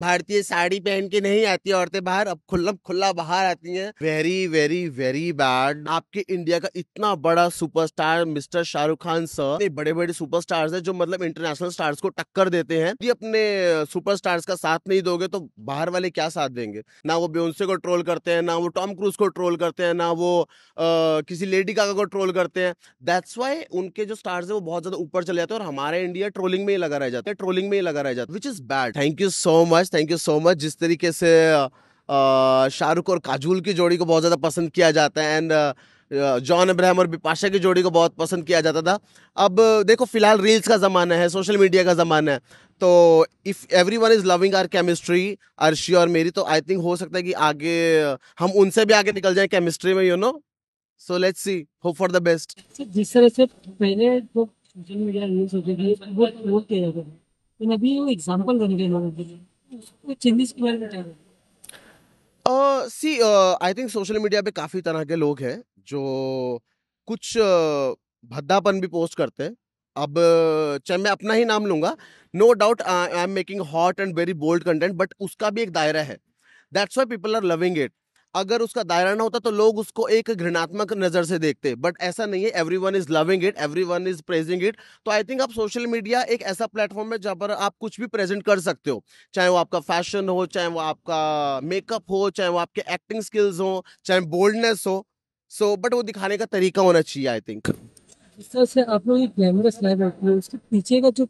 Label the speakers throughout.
Speaker 1: भारतीय साड़ी पहन के नहीं आती औरतें बाहर अब खुल्ला खुल्ला बाहर आती हैं। वेरी वेरी वेरी बैड आपके इंडिया का इतना बड़ा superstar mister Shahrukh Khan sir बड़े बड़े सुपरस्टार्स हैं जो मतलब इंटरनेशनल स्टार्स को टक्कर देते हैं। ये अपने सुपरस्टार्स का साथ नहीं दोगे तो बाहर वाले क्या साथ देंगे? ना वो ब्योन्से को ट्रोल करते हैं ना वो टॉम क्रूज को ट्रोल करते हैं ना वो आ, किसी लेडी काका को ट्रोल करते हैं। दैट्स वाई उनके जो स्टार्स है वो बहुत ज़्यादा ऊपर चले जाते हैं और हमारे इंडिया ट्रोलिंग में ही लगा रह जाता है ट्रोलिंग में ही लगा रह जाता है which is bad thank you so much much thank you so much जिस तरीके से शाहरुख और काजूल की जोड़ी को बहुत ज़्यादा पसंद किया जाता है एंड जॉन अब्राहम और बिपाशा की जोड़ी को बहुत पसंद किया जाता था। अब देखो, फ़िलहाल रील्स का ज़माना है सोशल मीडिया का ज़माना है तो if every one is loving our chemistry Arshi और मेरी तो आई थिंक हो सकता है कि आगे, हम उनसे भी आगे निकल जाए केमिस्ट्री में you know so let's see hope for the best
Speaker 2: जिस तरह से पहले तो सोशल मीडिया रील्स होते थे वो वो किया जाता था अभी वो एग्जांपल बन गए लोगों के लिए
Speaker 1: see I think social media पे काफ़ी तरह के लोग हैं जो कुछ भद्दापन भी पोस्ट करते हैं। अब चाहे मैं अपना ही नाम लूँगा। No doubt I am making hot and very bold content but उसका भी एक दायरा है। That's why people are loving it अगर उसका दायरा ना होता तो लोग उसको एक घृणात्मक नज़र से देखते। बट ऐसा नहीं है every one is loving it every one is praising it तो आई थिंक आप सोशल मीडिया एक ऐसा प्लेटफॉर्म है जहाँ पर आप कुछ भी प्रेजेंट कर सकते हो। चाहे वो आपका फ़ैशन हो चाहे वो आपका मेकअप हो चाहे वो आपके एक्टिंग स्किल्स हो चाहे बोल्डनेस हो। सो so, बट वो दिखाने का तरीका होना चाहिए आई थिंक
Speaker 2: जिस तरह से आप लोग ग्लैमरस लाइफ उसके पीछे का जो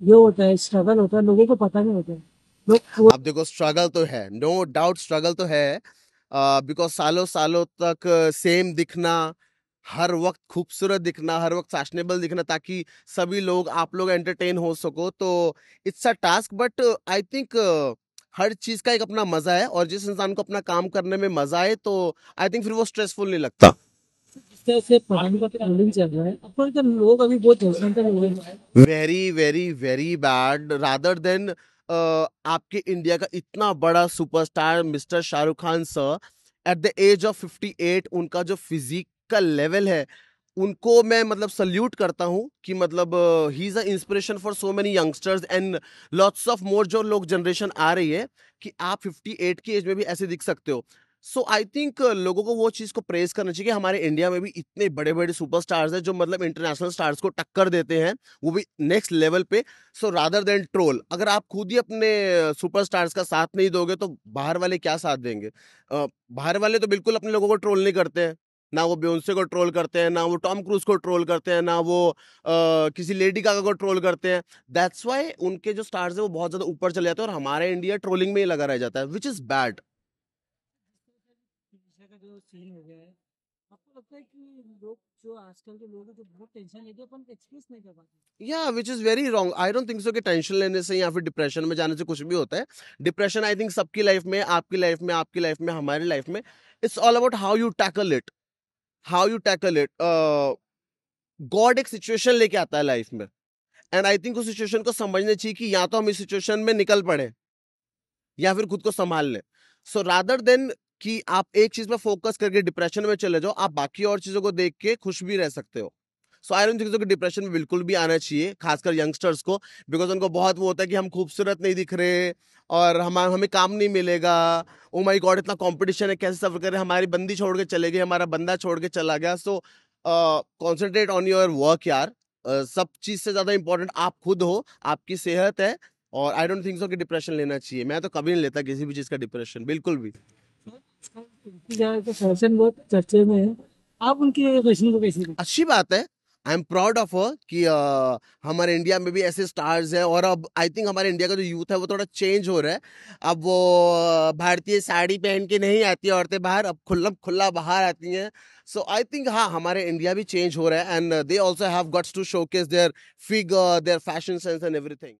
Speaker 2: ये होता है स्ट्रगल होता है लोगों को पता नहीं होता
Speaker 1: है। आप देखो स्ट्रगल तो है नो डाउट स्ट्रगल तो है। बिकॉज़ सालों सालों तक सेम दिखना हर वक्त खूबसूरत दिखना हर वक्त फैशनेबल दिखना ताकि सभी लोग आप लोग एंटरटेन हो सको। तो it's a task but I think हर चीज़ का एक अपना मज़ा है और जिस इंसान को अपना काम करने में मज़ा आए तो आई थिंक फिर वो स्ट्रेसफुल नहीं लगता। Very very very bad rather than आपके इंडिया का इतना बड़ा superstar mister Shahrukh Khan sir at the age of 58 उनका जो फिजिक का लेवल है, उनको मैं मतलब सल्यूट करता हूँ कि मतलब ही is a inspiration for so many youngsters and lots of more जो लोग जनरेशन आ रही है कि आप 58 की एज में भी ऐसे दिख सकते हो। सो आई थिंक लोगों को वो चीज़ को प्रेस करना चाहिए कि हमारे इंडिया में भी इतने बड़े बड़े सुपरस्टार्स हैं जो मतलब इंटरनेशनल स्टार्स को टक्कर देते हैं वो भी नेक्स्ट लेवल पे। सो रादर देन ट्रोल अगर आप खुद ही अपने सुपरस्टार्स का साथ नहीं दोगे तो बाहर वाले क्या साथ देंगे? बाहर वाले तो बिल्कुल अपने लोगों को ट्रोल नहीं करते हैं। ना वो ब्योन्से को ट्रोल करते हैं ना वो टॉम क्रूज को ट्रोल करते हैं ना वो आ, किसी लेडी काका को ट्रोल करते हैं। दैट्स वाई उनके जो स्टार्स है वो बहुत ज़्यादा ऊपर चले जाते हैं और हमारे इंडिया ट्रोलिंग में ही लगा रह जाता है विच इज़ बैड
Speaker 2: जो सीन हो गया है, आपको लगता है कि लोग जो आजकल के लोग हैं, जो बहुत टेंशन लेते हैं, अपन एक्सप्रेस नहीं कर पाते?
Speaker 1: या which is very wrong I don't think so कि टेंशन लेने से या फिर डिप्रेशन में जाने से कुछ भी होता है। डिप्रेशन आई थिंक सबकी लाइफ में, आपकी लाइफ में, आपकी लाइफ में, हमारी लाइफ में it's all about how you tackle it how you tackle it god एक सिचुएशन लेके आता है लाइफ में। एंड आई थिंक उस सिचुएशन को समझना चाहिए कि या तो हम इस सिचुएशन में निकल पड़े, या फिर खुद को संभाल ले। सो रादर देन कि आप एक चीज़ में फोकस करके डिप्रेशन में चले जाओ आप बाकी और चीज़ों को देख के खुश भी रह सकते हो। सो आई डोंट थिंक कि डिप्रेशन में बिल्कुल भी आना चाहिए खासकर यंगस्टर्स को बिकॉज़ उनको बहुत वो होता है कि हम खूबसूरत नहीं दिख रहे और हम हमें काम नहीं मिलेगा। ओ माई गॉड इतना कंपटीशन है कैसे सफ़र करें हमारी बंदी छोड़ के चले गए हमारा बंदा छोड़ के चला गया। So concentrate on your work यार। uh, सब चीज़ से ज़्यादा इंपॉर्टेंट आप खुद हो आपकी सेहत है और आई डोंट थिंक सो कि डिप्रेशन लेना चाहिए। मैं तो कभी नहीं लेता किसी भी चीज़ का डिप्रेशन बिल्कुल भी।
Speaker 2: फ़ैशन बहुत चर्चे में है। आप
Speaker 1: अच्छी बात है। आई एम प्राउड ऑफ़ कि uh, हमारे इंडिया में भी ऐसे स्टार्स हैं और अब आई थिंक हमारे इंडिया का जो यूथ है वो थोड़ा चेंज हो रहा है। अब वो भारतीय साड़ी पहन के नहीं आती औरतें बाहर अब खुल्ला खुला बाहर आती हैं। सो आई थिंक हाँ हमारे इंडिया भी चेंज हो रहा है and they also have guts to showcase their figure their fashion sense and everything